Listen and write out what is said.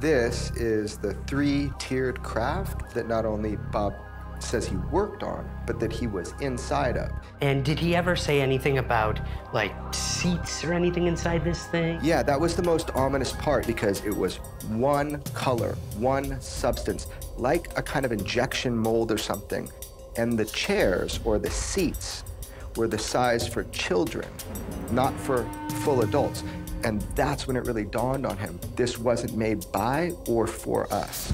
This is the three-tiered craft that not only Bob says he worked on, but that he was inside of. And did he ever say anything about, like, seats or anything inside this thing? Yeah, that was the most ominous part because it was one color, one substance, like a kind of injection mold or something. And the chairs or the seats were the size for children, not for full adults. And that's when it really dawned on him. This wasn't made by or for us.